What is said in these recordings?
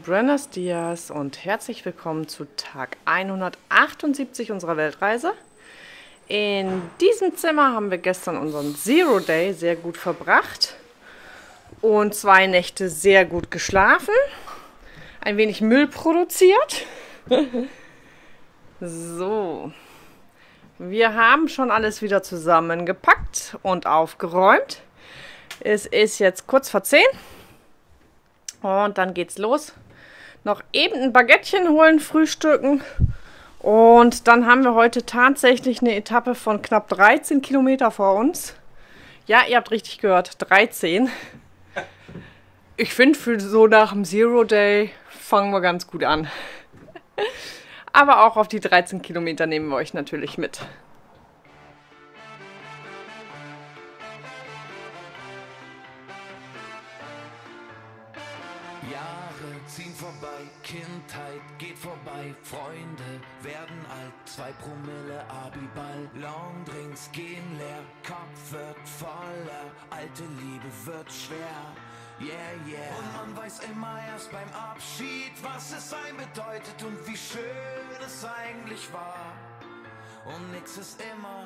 Morgen, Buenos Dias und herzlich willkommen zu Tag 178 unserer Weltreise. In diesem Zimmer haben wir gestern unseren Zero Day sehr gut verbracht und zwei Nächte sehr gut geschlafen, ein wenig Müll produziert. so, wir haben schon alles wieder zusammengepackt und aufgeräumt. Es ist jetzt kurz vor 10 und dann geht's los. Noch eben ein Baguettchen holen, frühstücken. Und dann haben wir heute tatsächlich eine Etappe von knapp 13 Kilometer vor uns. Ja, ihr habt richtig gehört, 13. Ich finde, für so nach dem Zero Day fangen wir ganz gut an. Aber auch auf die 13 Kilometer nehmen wir euch natürlich mit. Promille Abiball. Longdrinks gehen leer, Kopf wird voller, alte Liebe wird schwer. Yeah, yeah. Und man weiß immer erst beim Abschied, was es sein bedeutet und wie schön es eigentlich war. Und nix ist immer,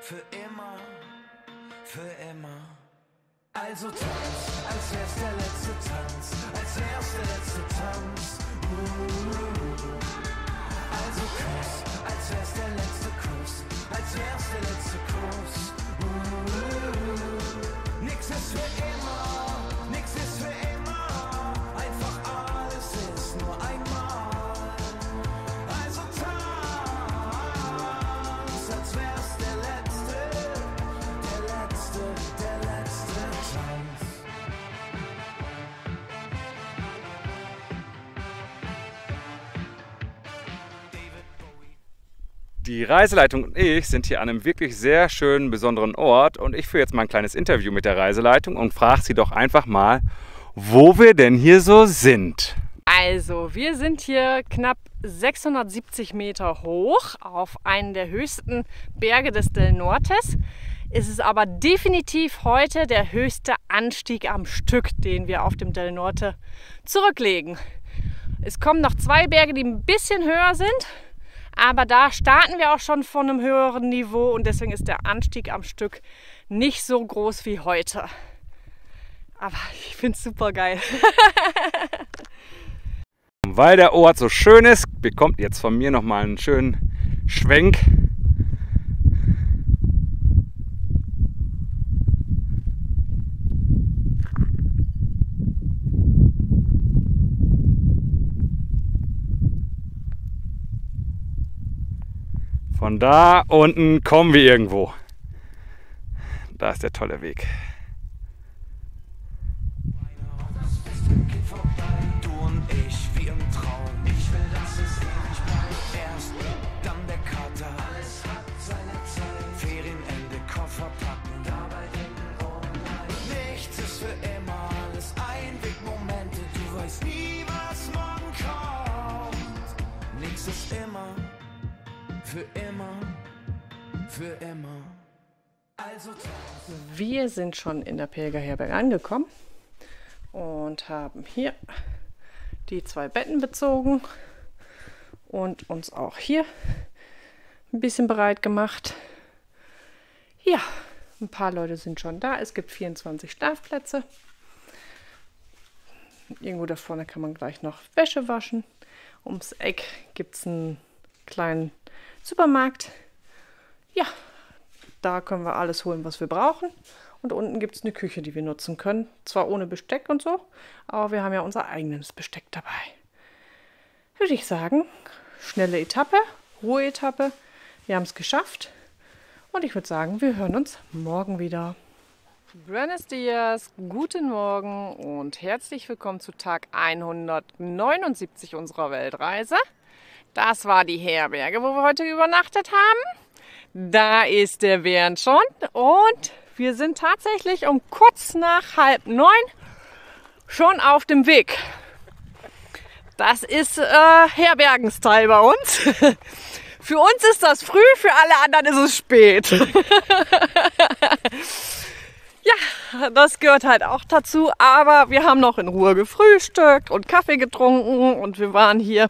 für immer, für immer. Also tanz, als wär's der letzte Tanz, als wär's der letzte Tanz. Also Die Reiseleitung und ich sind hier an einem wirklich sehr schönen, besonderen Ort und ich führe jetzt mal ein kleines Interview mit der Reiseleitung und frage sie doch einfach mal, wo wir denn hier so sind. Also, wir sind hier knapp 670 Meter hoch auf einen der höchsten Berge des Del Nortes. Es ist aber definitiv heute der höchste Anstieg am Stück, den wir auf dem Del Norte zurücklegen. Es kommen noch zwei Berge, die ein bisschen höher sind. Aber da starten wir auch schon von einem höheren Niveau und deswegen ist der Anstieg am Stück nicht so groß wie heute. Aber ich finde es super geil. Weil der Ort so schön ist, bekommt jetzt von mir nochmal einen schönen Schwenk. Von da unten kommen wir irgendwo. Da ist der tolle Weg. Nichts ist immer, für immer, für immer. Also. Wir sind schon in der Pilgerherberge angekommen und haben hier die zwei Betten bezogen und uns auch hier ein bisschen bereit gemacht. Ja, ein paar Leute sind schon da. Es gibt 24 Schlafplätze. Irgendwo da vorne kann man gleich noch Wäsche waschen. Ums Eck gibt es einen kleinen Supermarkt. Ja, da können wir alles holen, was wir brauchen. Und unten gibt es eine Küche, die wir nutzen können. Zwar ohne Besteck und so, aber wir haben ja unser eigenes Besteck dabei. Würde ich sagen, schnelle Etappe, Ruheetappe. Wir haben es geschafft. Und ich würde sagen, wir hören uns morgen wieder. Buenos Dias, guten Morgen und herzlich willkommen zu Tag 179 unserer Weltreise. Das war die Herberge, wo wir heute übernachtet haben. Da ist der Bernd schon und wir sind tatsächlich um kurz nach halb neun schon auf dem Weg. Das ist äh, Herbergenstyle bei uns. Für uns ist das früh, für alle anderen ist es spät. ja, das gehört halt auch dazu. Aber wir haben noch in Ruhe gefrühstückt und Kaffee getrunken und wir waren hier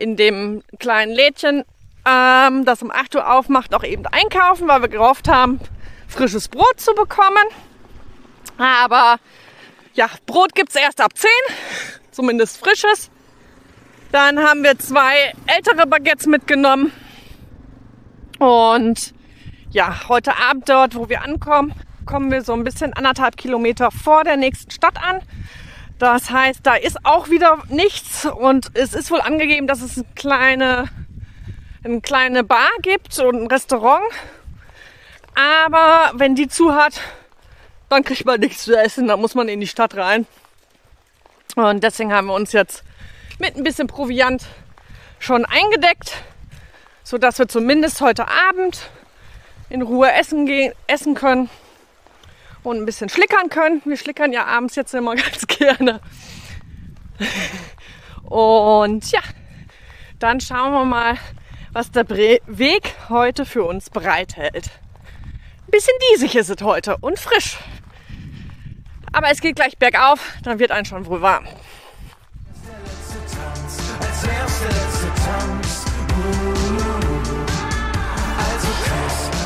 in dem kleinen Lädchen, ähm, das um 8 Uhr aufmacht, auch eben einkaufen, weil wir gehofft haben, frisches Brot zu bekommen. Aber ja, Brot gibt es erst ab 10, zumindest frisches. Dann haben wir zwei ältere Baguettes mitgenommen. Und ja, heute Abend dort, wo wir ankommen, kommen wir so ein bisschen anderthalb Kilometer vor der nächsten Stadt an. Das heißt, da ist auch wieder nichts und es ist wohl angegeben, dass es eine kleine, eine kleine Bar gibt und ein Restaurant. Aber wenn die zu hat, dann kriegt man nichts zu essen, dann muss man in die Stadt rein. Und deswegen haben wir uns jetzt mit ein bisschen Proviant schon eingedeckt, sodass wir zumindest heute Abend in Ruhe essen, gehen, essen können und ein bisschen schlickern können. Wir schlickern ja abends jetzt immer ganz gerne. Und ja, dann schauen wir mal, was der Weg heute für uns bereithält. Ein bisschen diesig ist es heute und frisch. Aber es geht gleich bergauf, dann wird ein schon wohl warm.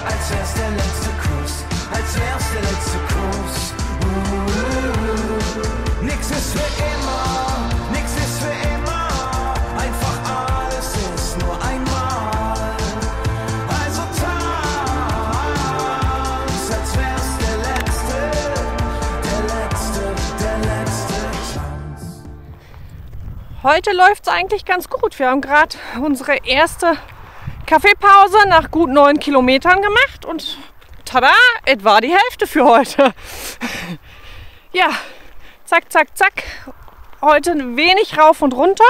Als wär's der letzte Heute läuft es eigentlich ganz gut. Wir haben gerade unsere erste Kaffeepause nach gut neun Kilometern gemacht und tada, es war die Hälfte für heute. Ja, zack, zack, zack. Heute ein wenig rauf und runter.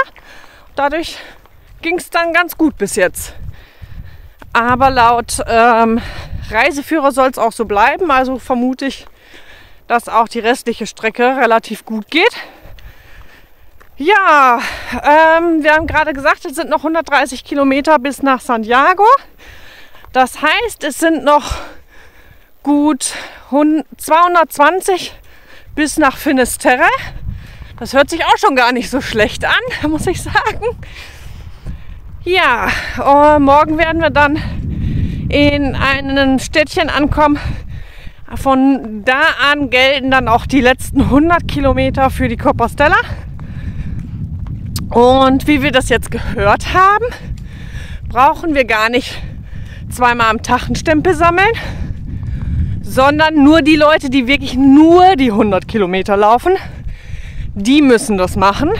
Dadurch ging es dann ganz gut bis jetzt. Aber laut ähm, Reiseführer soll es auch so bleiben. Also vermute ich, dass auch die restliche Strecke relativ gut geht. Ja, ähm, wir haben gerade gesagt, es sind noch 130 Kilometer bis nach Santiago. Das heißt, es sind noch gut 100 220 bis nach Finisterre. Das hört sich auch schon gar nicht so schlecht an, muss ich sagen. Ja, äh, morgen werden wir dann in einem Städtchen ankommen. Von da an gelten dann auch die letzten 100 Kilometer für die Compostela. Und wie wir das jetzt gehört haben, brauchen wir gar nicht zweimal am Tag einen Stempel sammeln, sondern nur die Leute, die wirklich nur die 100 Kilometer laufen, die müssen das machen.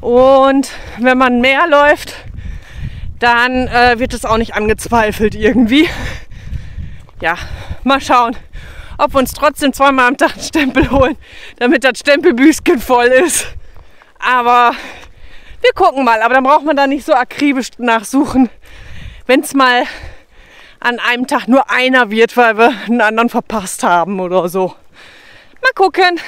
Und wenn man mehr läuft, dann äh, wird es auch nicht angezweifelt irgendwie. Ja, mal schauen, ob wir uns trotzdem zweimal am Tag einen Stempel holen, damit das Stempelbüschen voll ist. Aber wir gucken mal. Aber dann braucht man da nicht so akribisch nachsuchen, wenn es mal an einem Tag nur einer wird, weil wir einen anderen verpasst haben oder so. Mal gucken.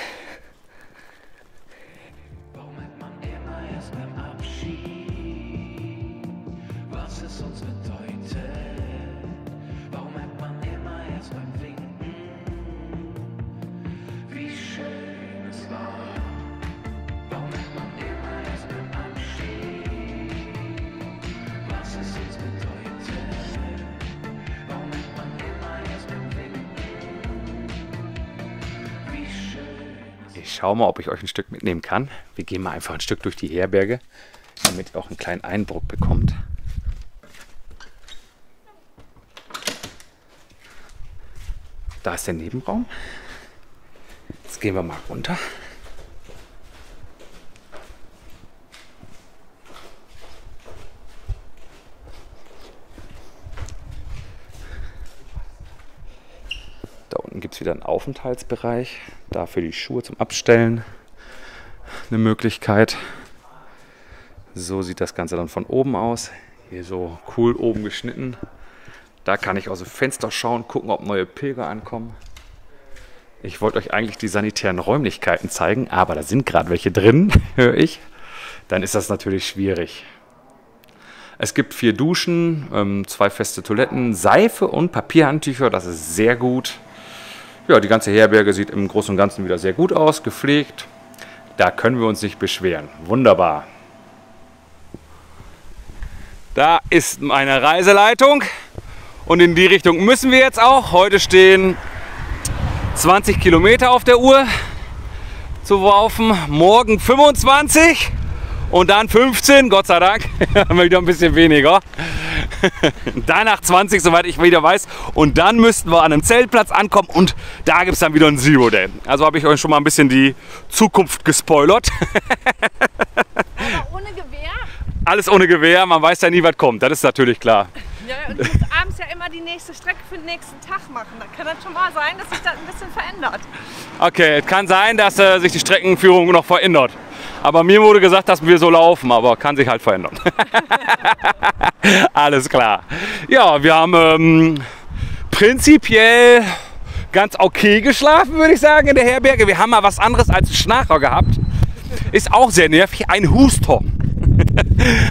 Schaue mal, ob ich euch ein Stück mitnehmen kann. Wir gehen mal einfach ein Stück durch die Herberge, damit ihr auch einen kleinen Eindruck bekommt. Da ist der Nebenraum. Jetzt gehen wir mal runter. Da unten gibt es wieder einen Aufenthaltsbereich. Da für die Schuhe zum Abstellen eine Möglichkeit. So sieht das Ganze dann von oben aus. Hier so cool oben geschnitten. Da kann ich aus dem Fenster schauen, gucken, ob neue Pilger ankommen. Ich wollte euch eigentlich die sanitären Räumlichkeiten zeigen, aber da sind gerade welche drin, höre ich. Dann ist das natürlich schwierig. Es gibt vier Duschen, ähm, zwei feste Toiletten, Seife und Papierhandtücher, das ist sehr gut. Ja, die ganze Herberge sieht im Großen und Ganzen wieder sehr gut aus, gepflegt. Da können wir uns nicht beschweren. Wunderbar. Da ist meine Reiseleitung und in die Richtung müssen wir jetzt auch. Heute stehen 20 Kilometer auf der Uhr zu laufen, morgen 25 und dann 15, Gott sei Dank, haben wir wieder ein bisschen weniger. Danach 20, soweit ich wieder weiß. Und dann müssten wir an einem Zeltplatz ankommen und da gibt es dann wieder ein Zero Day. Also habe ich euch schon mal ein bisschen die Zukunft gespoilert. Aber ohne Gewehr? Alles ohne Gewehr, man weiß ja nie, was kommt. Das ist natürlich klar. Ja, und du musst abends ja immer die nächste Strecke für den nächsten Tag machen. Da kann das schon mal sein, dass sich das ein bisschen verändert. Okay, es kann sein, dass äh, sich die Streckenführung noch verändert. Aber mir wurde gesagt, dass wir so laufen, aber kann sich halt verändern. Alles klar. Ja, wir haben ähm, prinzipiell ganz okay geschlafen, würde ich sagen, in der Herberge. Wir haben mal was anderes als einen Schnarcher gehabt. Ist auch sehr nervig, ein Huster.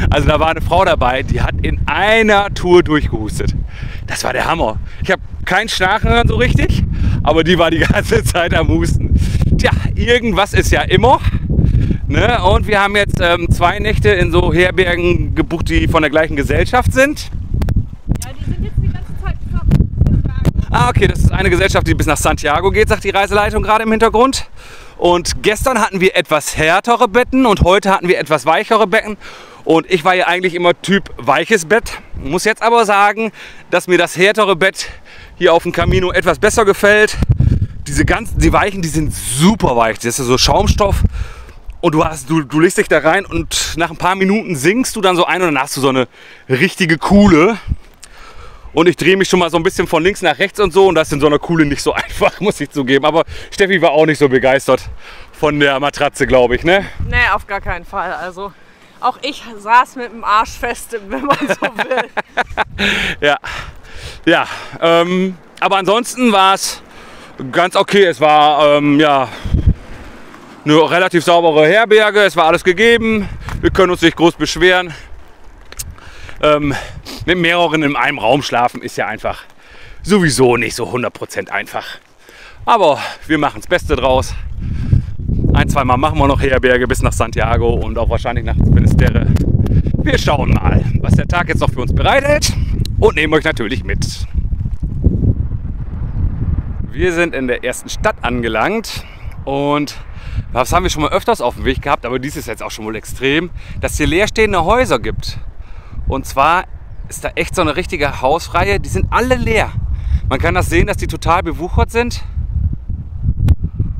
Also da war eine Frau dabei, die hat in einer Tour durchgehustet. Das war der Hammer. Ich habe keinen Schnarchen hören so richtig, aber die war die ganze Zeit am Husten. Tja, irgendwas ist ja immer. Ne? Und wir haben jetzt ähm, zwei Nächte in so Herbergen gebucht, die von der gleichen Gesellschaft sind. Ja, die sind jetzt die ganze Zeit noch. Ah, okay, das ist eine Gesellschaft, die bis nach Santiago geht, sagt die Reiseleitung gerade im Hintergrund. Und gestern hatten wir etwas härtere Betten und heute hatten wir etwas weichere Betten. Und ich war ja eigentlich immer Typ weiches Bett. Muss jetzt aber sagen, dass mir das härtere Bett hier auf dem Camino etwas besser gefällt. Diese ganzen, die weichen, die sind super weich. Das ist ja so Schaumstoff. Und du, hast, du, du legst dich da rein und nach ein paar Minuten sinkst du dann so ein und dann hast du so eine richtige Kuhle. Und ich drehe mich schon mal so ein bisschen von links nach rechts und so. Und das ist in so einer Kuhle nicht so einfach, muss ich zugeben. Aber Steffi war auch nicht so begeistert von der Matratze, glaube ich, ne? Nee, auf gar keinen Fall. Also auch ich saß mit dem Arsch fest, wenn man so will. Ja. Ja. Ähm, aber ansonsten war es ganz okay. Es war, ähm, ja, eine relativ saubere Herberge. Es war alles gegeben. Wir können uns nicht groß beschweren. Ähm, mit mehreren in einem Raum schlafen ist ja einfach sowieso nicht so 100% einfach. Aber wir machen das Beste draus. Ein, zwei Mal machen wir noch Herberge bis nach Santiago und auch wahrscheinlich nach Finisterre. Wir schauen mal, was der Tag jetzt noch für uns bereithält und nehmen euch natürlich mit. Wir sind in der ersten Stadt angelangt und das haben wir schon mal öfters auf dem Weg gehabt, aber dies ist jetzt auch schon wohl extrem, dass es hier leerstehende Häuser gibt. Und zwar ist da echt so eine richtige Hausreihe, die sind alle leer. Man kann das sehen, dass die total bewuchert sind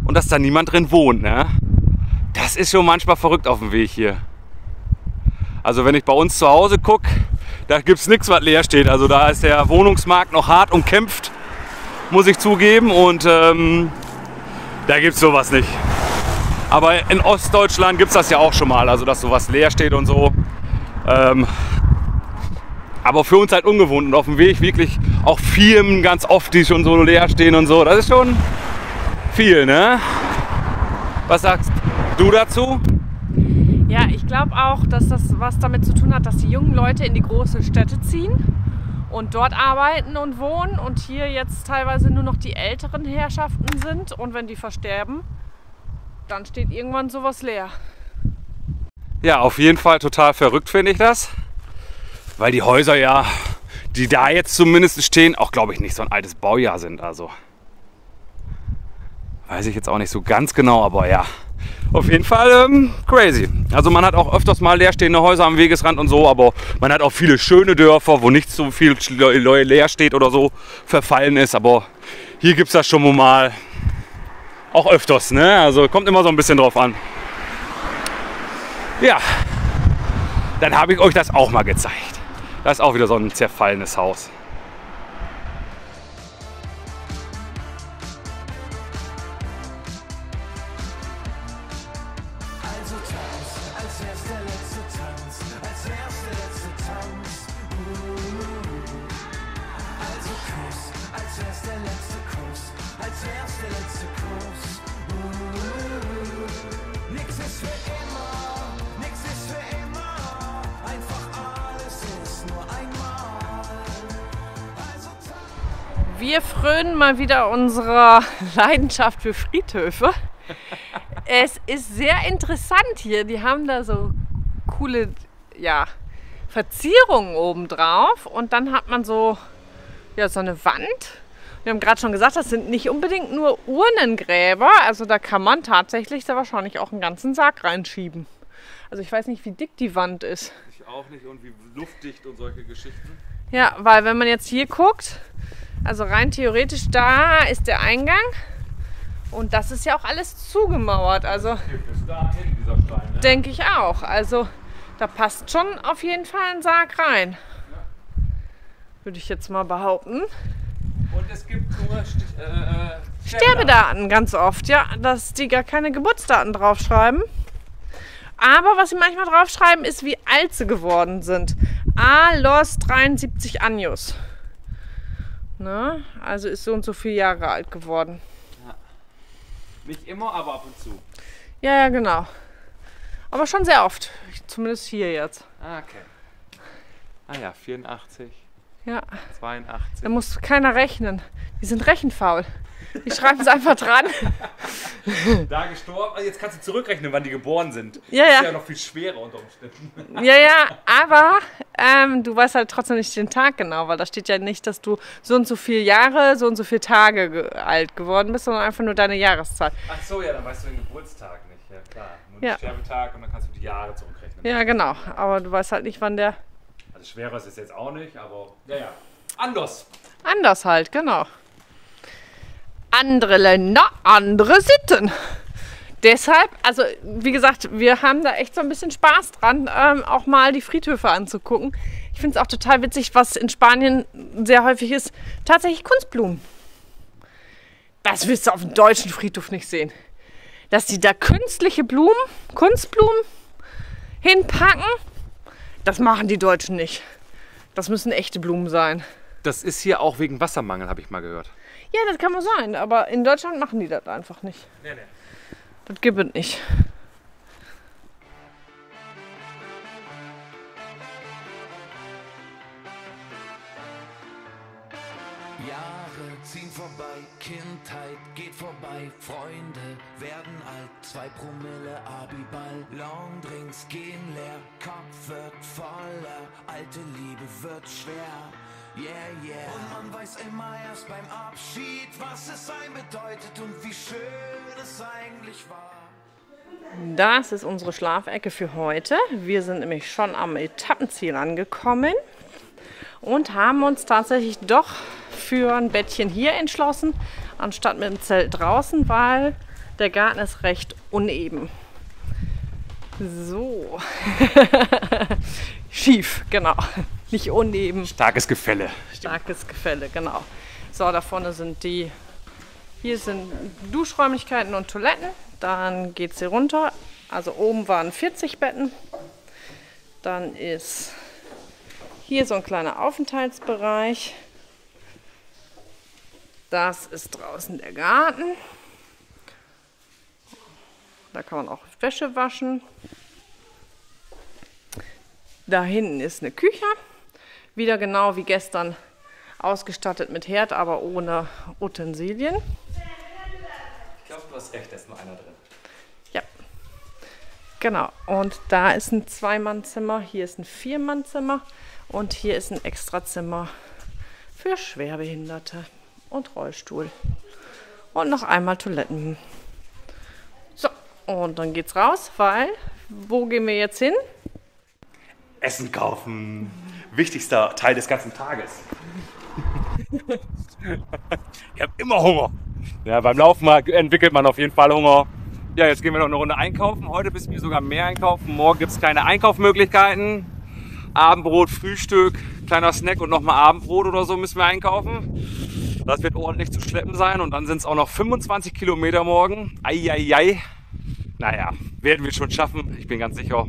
und dass da niemand drin wohnt. Ne? Das ist schon manchmal verrückt auf dem Weg hier. Also wenn ich bei uns zu Hause gucke, da gibt es nichts, was leer steht. Also da ist der Wohnungsmarkt noch hart umkämpft, muss ich zugeben. Und ähm, da gibt es sowas nicht. Aber in Ostdeutschland gibt es das ja auch schon mal, also dass sowas leer steht und so. Ähm, aber für uns halt ungewohnt und auf dem Weg wirklich auch Firmen ganz oft, die schon so leer stehen und so. Das ist schon viel, ne? Was sagst du dazu? Ja, ich glaube auch, dass das was damit zu tun hat, dass die jungen Leute in die großen Städte ziehen und dort arbeiten und wohnen und hier jetzt teilweise nur noch die älteren Herrschaften sind und wenn die versterben, dann steht irgendwann sowas leer. Ja, auf jeden Fall total verrückt finde ich das. Weil die Häuser ja, die da jetzt zumindest stehen, auch glaube ich nicht so ein altes Baujahr sind. Also weiß ich jetzt auch nicht so ganz genau, aber ja. Auf jeden Fall ähm, crazy. Also man hat auch öfters mal leerstehende Häuser am Wegesrand und so, aber man hat auch viele schöne Dörfer, wo nicht so viel leer steht oder so verfallen ist. Aber hier gibt es das schon mal auch öfters. Ne? Also kommt immer so ein bisschen drauf an. Ja, dann habe ich euch das auch mal gezeigt. Das ist auch wieder so ein zerfallenes Haus. Mal wieder unserer Leidenschaft für Friedhöfe. es ist sehr interessant hier. Die haben da so coole ja, Verzierungen oben drauf und dann hat man so, ja, so eine Wand. Wir haben gerade schon gesagt, das sind nicht unbedingt nur Urnengräber. Also da kann man tatsächlich sehr wahrscheinlich auch einen ganzen Sarg reinschieben. Also ich weiß nicht, wie dick die Wand ist. Ich auch nicht und wie luftdicht und solche Geschichten. Ja, weil wenn man jetzt hier guckt, also rein theoretisch da ist der Eingang und das ist ja auch alles zugemauert. Also dahin, dieser Stein. Ne? denke ich auch. Also da passt schon auf jeden Fall ein Sarg rein. Würde ich jetzt mal behaupten. Und es gibt nur Stich, äh, äh, Sterbedaten ganz oft, ja, dass die gar keine Geburtsdaten draufschreiben. Aber was sie manchmal draufschreiben, ist, wie alt sie geworden sind. A los 73 Años. Ne? Also ist so und so viele Jahre alt geworden. Nicht immer, aber ab und zu. Ja, ja, genau. Aber schon sehr oft. Zumindest hier jetzt. Ah, okay. Ah ja, 84, Ja, 82. da muss keiner rechnen. Die sind rechenfaul. Die schreiben es einfach dran. Da gestorben. Also jetzt kannst du zurückrechnen, wann die geboren sind. Ja, Ist ja. ja noch viel schwerer unter Umständen. Ja, ja, aber ähm, du weißt halt trotzdem nicht den Tag genau, weil da steht ja nicht, dass du so und so viele Jahre, so und so viele Tage ge alt geworden bist, sondern einfach nur deine Jahreszahl. Ach so, ja, dann weißt du den Geburtstag nicht. Ja, klar. Nur Ja. den Sterbetag und dann kannst du die Jahre zurückrechnen. Ja, genau. Aber du weißt halt nicht, wann der Also schwerer ist es jetzt auch nicht, aber ja, ja. Anders. anders halt, genau. Andere Länder, andere Sitten. Deshalb, also wie gesagt, wir haben da echt so ein bisschen Spaß dran, ähm, auch mal die Friedhöfe anzugucken. Ich finde es auch total witzig, was in Spanien sehr häufig ist, tatsächlich Kunstblumen. Das wirst du auf dem deutschen Friedhof nicht sehen. Dass die da künstliche Blumen, Kunstblumen hinpacken, das machen die Deutschen nicht. Das müssen echte Blumen sein. Das ist hier auch wegen Wassermangel, habe ich mal gehört. Ja, das kann man sein, aber in Deutschland machen die das einfach nicht. Nee, nee. Das gibt es nicht. Jahre ziehen vorbei, Kindheit geht vorbei, Freunde werden alt, zwei Promille Abiball, Longdrinks gehen leer, Kopf wird voller, alte Liebe wird schwer. Yeah, yeah. Und man weiß immer erst beim Abschied, was es sein bedeutet und wie schön es eigentlich war. Das ist unsere Schlafecke für heute. Wir sind nämlich schon am Etappenziel angekommen und haben uns tatsächlich doch für ein Bettchen hier entschlossen, anstatt mit dem Zelt draußen, weil der Garten ist recht uneben. So. Schief, genau. Nicht uneben. Starkes Gefälle. Starkes Gefälle, genau. So, da vorne sind die. Hier sind Duschräumlichkeiten und Toiletten. Dann geht es hier runter. Also oben waren 40 Betten. Dann ist hier so ein kleiner Aufenthaltsbereich. Das ist draußen der Garten. Da kann man auch Wäsche waschen. Da hinten ist eine Küche. Wieder genau wie gestern ausgestattet mit Herd, aber ohne Utensilien. Ich glaube, du hast recht, da ist nur einer drin. Ja. Genau. Und da ist ein Zweimannzimmer, hier ist ein Viermannzimmer und hier ist ein Extrazimmer für Schwerbehinderte und Rollstuhl. Und noch einmal Toiletten. So, und dann geht's raus, weil wo gehen wir jetzt hin? Essen kaufen. Wichtigster Teil des ganzen Tages. ich habe immer Hunger. Ja, beim Laufen entwickelt man auf jeden Fall Hunger. Ja, jetzt gehen wir noch eine Runde einkaufen. Heute müssen wir sogar mehr einkaufen. Morgen gibt es keine Einkaufsmöglichkeiten. Abendbrot, Frühstück, kleiner Snack und nochmal Abendbrot oder so müssen wir einkaufen. Das wird ordentlich zu schleppen sein. Und dann sind es auch noch 25 Kilometer morgen. Eieiei. Naja, werden wir schon schaffen. Ich bin ganz sicher.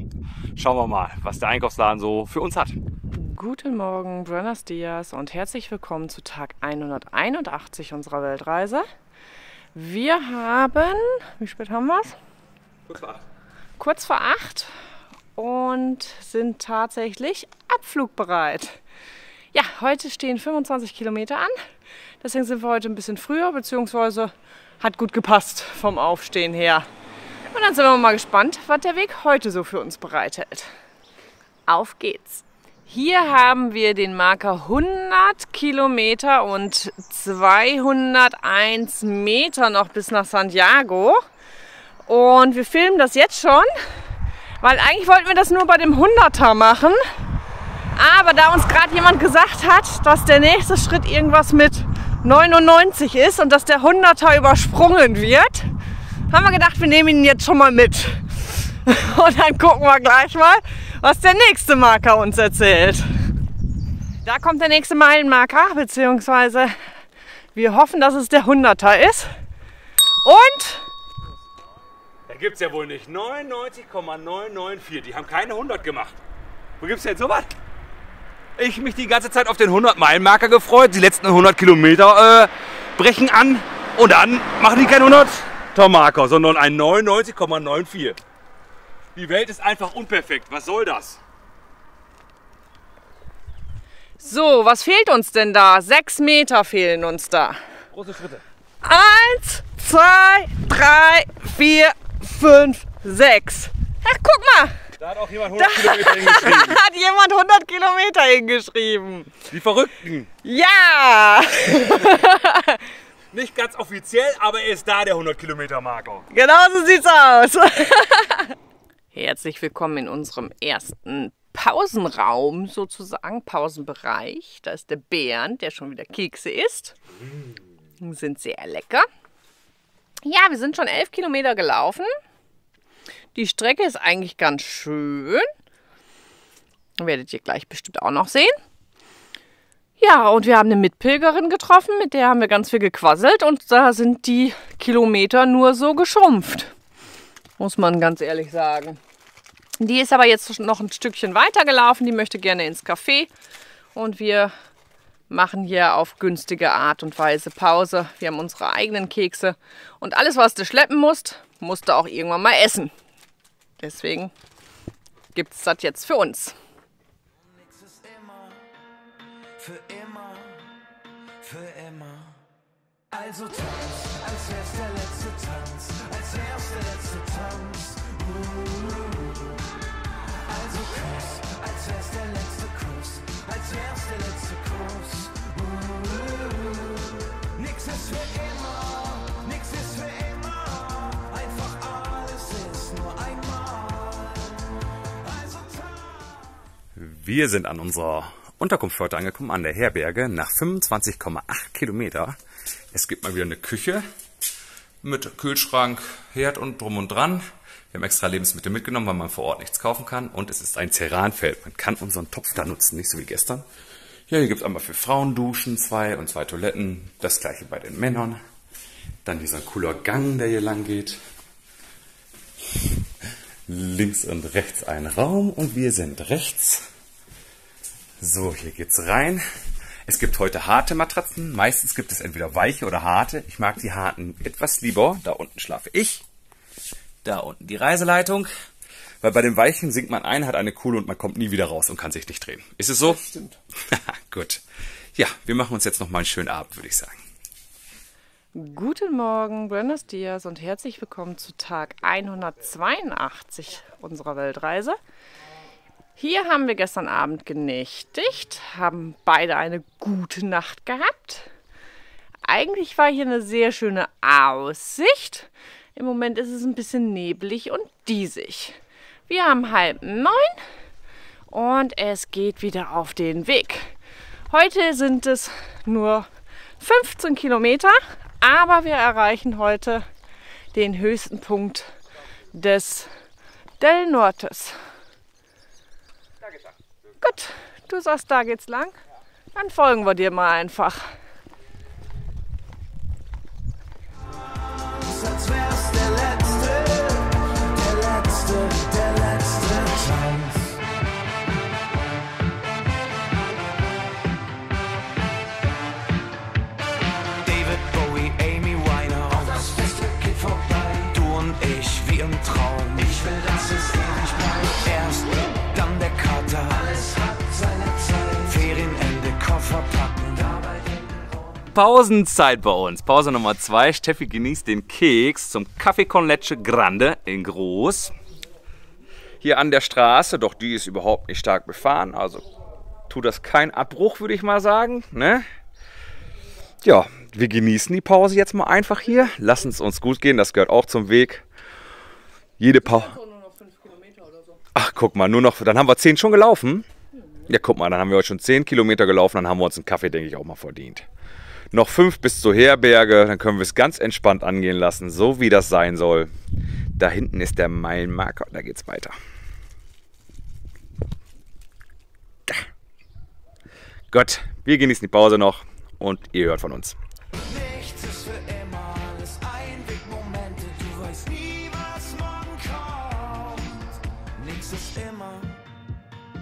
Schauen wir mal, was der Einkaufsladen so für uns hat. Guten Morgen, Buenos Dias und herzlich willkommen zu Tag 181 unserer Weltreise. Wir haben, wie spät haben wir es? Kurz vor acht. Kurz vor acht und sind tatsächlich abflugbereit. Ja, heute stehen 25 Kilometer an. Deswegen sind wir heute ein bisschen früher, beziehungsweise hat gut gepasst vom Aufstehen her. Und dann sind wir mal gespannt, was der Weg heute so für uns bereithält. Auf geht's! Hier haben wir den Marker 100 Kilometer und 201 Meter noch bis nach Santiago. Und wir filmen das jetzt schon, weil eigentlich wollten wir das nur bei dem 100er machen. Aber da uns gerade jemand gesagt hat, dass der nächste Schritt irgendwas mit 99 ist und dass der 100er übersprungen wird, haben wir gedacht, wir nehmen ihn jetzt schon mal mit. Und dann gucken wir gleich mal, was der nächste Marker uns erzählt. Da kommt der nächste Meilenmarker, beziehungsweise wir hoffen, dass es der 100er ist. Und Da gibt's ja wohl nicht 99,994. Die haben keine 100 gemacht. Wo gibt's denn sowas? Ich mich die ganze Zeit auf den 100-Meilen-Marker gefreut. Die letzten 100 Kilometer äh, brechen an. Und dann machen die keinen 100er-Marker, sondern ein 99,94. Die Welt ist einfach unperfekt. Was soll das? so, was fehlt uns denn da? Sechs Meter fehlen uns da. Große Schritte. Eins, zwei, drei, vier, fünf, sechs. Ach, guck mal, Da hat auch jemand 100 Kilometer hingeschrieben. hat jemand 100 Kilometer hingeschrieben. Die Verrückten. Ja, Nicht ganz offiziell, aber er ist da, der 100-Kilometer-Marker. genau so sieht's aus. Herzlich willkommen in unserem ersten Pausenraum sozusagen, Pausenbereich. Da ist der Bernd, der schon wieder Kekse isst. Sind sehr lecker. Ja, wir sind schon elf Kilometer gelaufen. Die Strecke ist eigentlich ganz schön. Werdet ihr gleich bestimmt auch noch sehen. Ja, und wir haben eine Mitpilgerin getroffen, mit der haben wir ganz viel gequasselt und da sind die Kilometer nur so geschrumpft. Muss man ganz ehrlich sagen. Die ist aber jetzt noch ein Stückchen weiter gelaufen, die möchte gerne ins Café und wir machen hier auf günstige Art und Weise Pause. Wir haben unsere eigenen Kekse und alles, was du schleppen musst, musst du auch irgendwann mal essen. Deswegen gibt es das jetzt für uns. Für immer, für immer. Also tanz, als wär's der letzte Tanz, Nix ist für immer, nix ist für immer. Einfach alles ist nur einmal. Also. Wir sind an unserer Unterkunft heute angekommen, an der Herberge, nach 25,8 Kilometer. Es gibt mal wieder eine Küche mit Kühlschrank, Herd und drum und dran. Wir haben extra Lebensmittel mitgenommen, weil man vor Ort nichts kaufen kann. Und es ist ein Ceranfeld. Man kann unseren Topf da nutzen, nicht so wie gestern. Ja, hier gibt es einmal für Frauen Duschen, zwei und zwei Toiletten. Das gleiche bei den Männern. Dann dieser cooler Gang, der hier lang geht. Links und rechts ein Raum und wir sind rechts. So, hier geht's rein. Es gibt heute harte Matratzen. Meistens gibt es entweder weiche oder harte. Ich mag die harten etwas lieber. Da unten schlafe ich. Da unten die Reiseleitung. Weil bei den weichen sinkt man ein, hat eine Kuhle und man kommt nie wieder raus und kann sich nicht drehen. Ist es so? Stimmt. Gut. Ja, wir machen uns jetzt noch mal einen schönen Abend, würde ich sagen. Guten Morgen, Buenos Dias und herzlich willkommen zu Tag 182 unserer Weltreise. Hier haben wir gestern Abend genächtigt, haben beide eine gute Nacht gehabt. Eigentlich war hier eine sehr schöne Aussicht. Im Moment ist es ein bisschen neblig und diesig. Wir haben halb neun und es geht wieder auf den Weg. Heute sind es nur 15 Kilometer, aber wir erreichen heute den höchsten Punkt des Del Nortes. Gut, du sagst, da geht's lang. Dann folgen wir dir mal einfach. Pausenzeit bei uns. Pause Nummer zwei. Steffi genießt den Keks zum Kaffee con Leche Grande in groß. Hier an der Straße, doch die ist überhaupt nicht stark befahren. Also tut das kein Abbruch, würde ich mal sagen. Ne? Ja, wir genießen die Pause jetzt mal einfach hier. Lassen es uns gut gehen, das gehört auch zum Weg. Jede Pause. Ach, guck mal, nur noch, dann haben wir zehn schon gelaufen. Ja, guck mal, dann haben wir heute schon zehn Kilometer gelaufen, dann haben wir uns einen Kaffee, denke ich, auch mal verdient. Noch fünf bis zur Herberge, dann können wir es ganz entspannt angehen lassen, so wie das sein soll. Da hinten ist der Meilenmarker, da geht's weiter. Da. Gut, wir genießen die Pause noch und ihr hört von uns.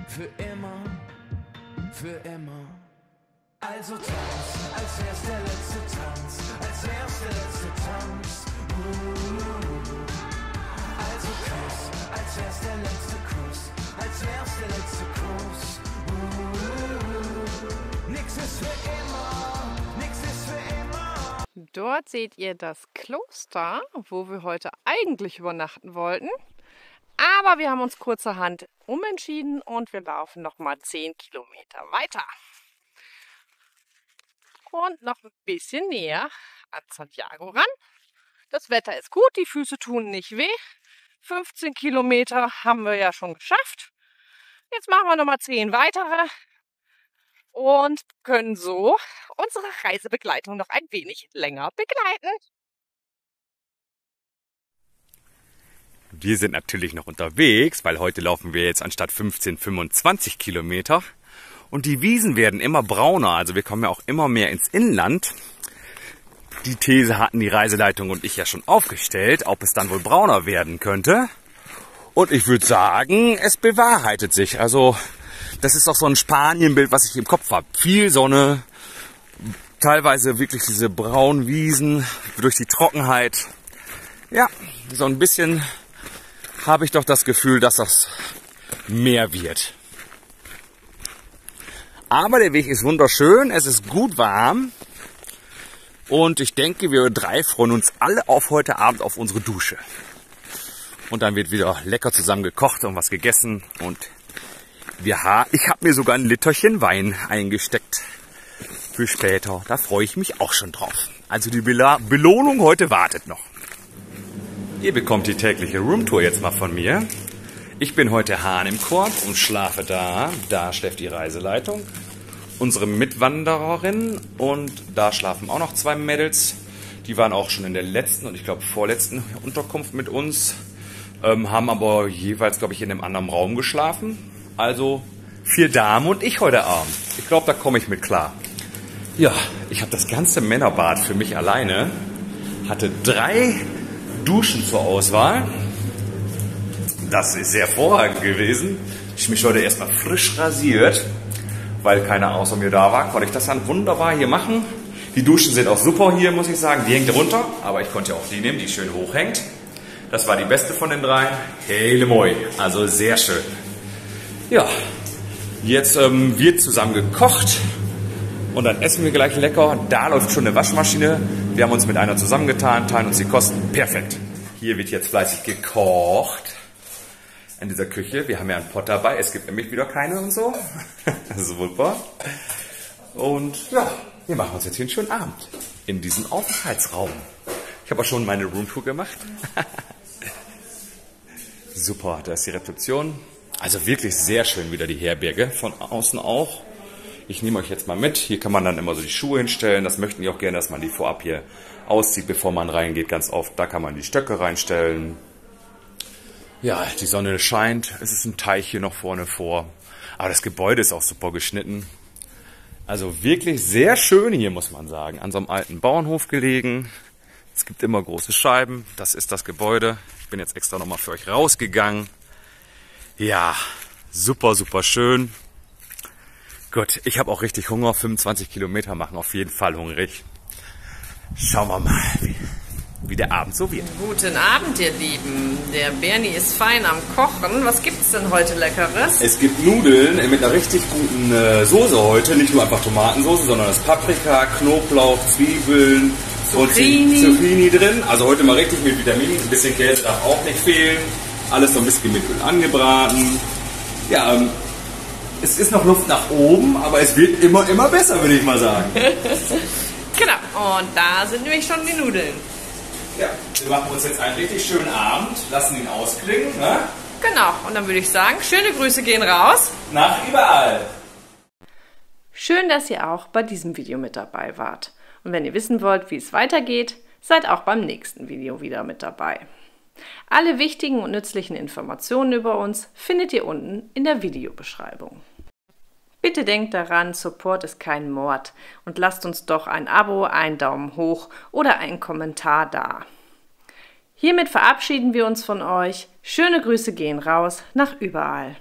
Für immer, für immer. Also tanz, als wär's der letzte Tanz, als wär's der letzte Tanz. Uh. Also Kuss, als wär's der letzte Kuss, als wär's der letzte Kuss. Uh. Nix ist für immer, nix ist für immer. Dort seht ihr das Kloster, wo wir heute eigentlich übernachten wollten. Aber wir haben uns kurzerhand umentschieden und wir laufen noch mal 10 Kilometer weiter. Und noch ein bisschen näher an Santiago ran. Das Wetter ist gut, die Füße tun nicht weh. 15 Kilometer haben wir ja schon geschafft. Jetzt machen wir noch mal 10 weitere und können so unsere Reisebegleitung noch ein wenig länger begleiten. Wir sind natürlich noch unterwegs, weil heute laufen wir jetzt anstatt 15 25 Kilometer. Und die Wiesen werden immer brauner, also wir kommen ja auch immer mehr ins Inland. Die These hatten die Reiseleitung und ich ja schon aufgestellt, ob es dann wohl brauner werden könnte. Und ich würde sagen, es bewahrheitet sich. Also das ist auch so ein Spanienbild, was ich im Kopf habe. Viel Sonne, teilweise wirklich diese braunen Wiesen durch die Trockenheit. Ja, so ein bisschen habe ich doch das Gefühl, dass das mehr wird. Aber der Weg ist wunderschön, es ist gut warm und ich denke, wir drei freuen uns alle auf heute Abend auf unsere Dusche. Und dann wird wieder lecker zusammen gekocht und was gegessen und wir ha ich habe mir sogar ein Literchen Wein eingesteckt für später. Da freue ich mich auch schon drauf. Also die Bela Belohnung heute wartet noch. Ihr bekommt die tägliche Roomtour jetzt mal von mir. Ich bin heute Hahn im Korb und schlafe da. Da schläft die Reiseleitung. Unsere Mitwandererin und da schlafen auch noch zwei Mädels. Die waren auch schon in der letzten und ich glaube vorletzten Unterkunft mit uns. Ähm, haben aber jeweils, glaube ich, in einem anderen Raum geschlafen. Also vier Damen und ich heute Abend. Ich glaube, da komme ich mit klar. Ja, ich habe das ganze Männerbad für mich alleine. Hatte drei Duschen zur Auswahl. Das ist sehr vorragend gewesen. Ich mich heute erstmal frisch rasiert, weil keiner außer mir da war. Konnte ich das dann wunderbar hier machen. Die Duschen sind auch super hier, muss ich sagen. Die hängt runter, aber ich konnte ja auch die nehmen, die schön hochhängt. Das war die beste von den dreien. Hele moi. Also sehr schön. Ja, jetzt ähm, wird zusammen gekocht und dann essen wir gleich lecker. Da läuft schon eine Waschmaschine. Wir haben uns mit einer zusammengetan, teilen uns die Kosten. Perfekt. Hier wird jetzt fleißig gekocht in dieser Küche. Wir haben ja einen Pott dabei. Es gibt nämlich wieder keine und so. Super. Und ja, wir machen uns jetzt hier einen schönen Abend in diesem Aufenthaltsraum. Ich habe auch schon meine Roomtour gemacht. Super, da ist die Rezeption. Also wirklich sehr schön wieder die Herberge, von außen auch. Ich nehme euch jetzt mal mit. Hier kann man dann immer so die Schuhe hinstellen. Das möchten die auch gerne, dass man die vorab hier auszieht, bevor man reingeht. Ganz oft. Da kann man die Stöcke reinstellen. Ja, die Sonne scheint. Es ist ein Teich hier noch vorne vor. Aber das Gebäude ist auch super geschnitten. Also wirklich sehr schön hier, muss man sagen. An so einem alten Bauernhof gelegen. Es gibt immer große Scheiben. Das ist das Gebäude. Ich bin jetzt extra nochmal für euch rausgegangen. Ja, super, super schön. Gut, ich habe auch richtig Hunger. 25 Kilometer machen auf jeden Fall hungrig. Schauen wir mal. wie der Abend so wird. Guten Abend, ihr Lieben. Der Bernie ist fein am Kochen. Was gibt's denn heute Leckeres? Es gibt Nudeln mit einer richtig guten äh, Soße heute. Nicht nur einfach Tomatensauce, sondern das Paprika, Knoblauch, Zwiebeln Zucchini. und Zucchini drin. Also heute mal richtig mit Vitaminen. Ein bisschen Käse darf auch nicht fehlen. Alles so ein bisschen mit Öl angebraten. Ja, ähm, es ist noch Luft nach oben, aber es wird immer, immer besser, würde ich mal sagen. Genau. Und da sind nämlich schon die Nudeln. Ja, wir machen uns jetzt einen richtig schönen Abend, lassen ihn ausklingen, ne? Genau. Und dann würde ich sagen, schöne Grüße gehen raus. Nach überall. Schön, dass ihr auch bei diesem Video mit dabei wart. Und wenn ihr wissen wollt, wie es weitergeht, seid auch beim nächsten Video wieder mit dabei. Alle wichtigen und nützlichen Informationen über uns findet ihr unten in der Videobeschreibung. Bitte denkt daran, Support ist kein Mord und lasst uns doch ein Abo, einen Daumen hoch oder einen Kommentar da. Hiermit verabschieden wir uns von euch. Schöne Grüße gehen raus nach überall.